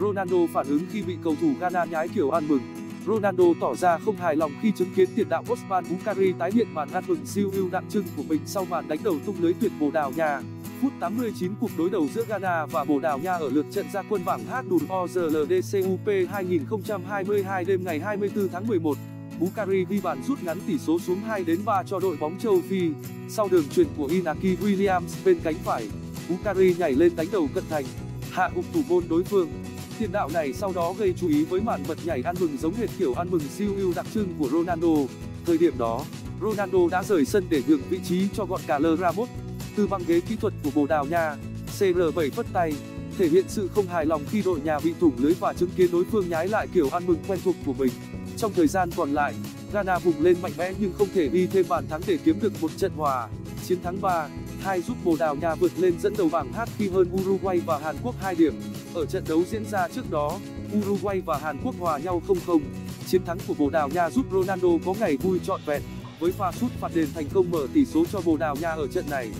Ronaldo phản ứng khi bị cầu thủ Ghana nhái kiểu ăn mừng. Ronaldo tỏ ra không hài lòng khi chứng kiến tiền đạo Osman Bukari tái hiện màn ăn mừng siêu ưu đặc trưng của mình sau màn đánh đầu tung lưới tuyệt Bồ Đào Nha. Phút 89 cuộc đối đầu giữa Ghana và Bồ Đào Nha ở lượt trận ra quân bảng H đùn OZLDCUP 2022 đêm ngày 24 tháng 11. Bukari ghi bàn rút ngắn tỷ số xuống 2 đến 3 cho đội bóng châu Phi. Sau đường chuyền của Inaki Williams bên cánh phải, Bukari nhảy lên đánh đầu cận thành, hạ gục thủ môn đối phương. Tiền đạo này sau đó gây chú ý với màn bật nhảy ăn mừng giống hệt kiểu ăn mừng siêu ưu đặc trưng của Ronaldo. Thời điểm đó, Ronaldo đã rời sân để nhường vị trí cho gọn cả L Ramos. Từ băng ghế kỹ thuật của Bồ Đào Nha, CR7 phất tay, thể hiện sự không hài lòng khi đội nhà bị thủng lưới và chứng kiến đối phương nhái lại kiểu ăn mừng quen thuộc của mình. Trong thời gian còn lại, Ghana vùng lên mạnh mẽ nhưng không thể ghi thêm bàn thắng để kiếm được một trận hòa. Chiến thắng 3 2 giúp Bồ Đào Nha vượt lên dẫn đầu bảng H khi hơn Uruguay và Hàn Quốc 2 điểm. Ở trận đấu diễn ra trước đó, Uruguay và Hàn Quốc hòa nhau 0-0. Chiến thắng của Bồ Đào Nha giúp Ronaldo có ngày vui trọn vẹn với pha sút phạt đền thành công mở tỷ số cho Bồ Đào Nha ở trận này.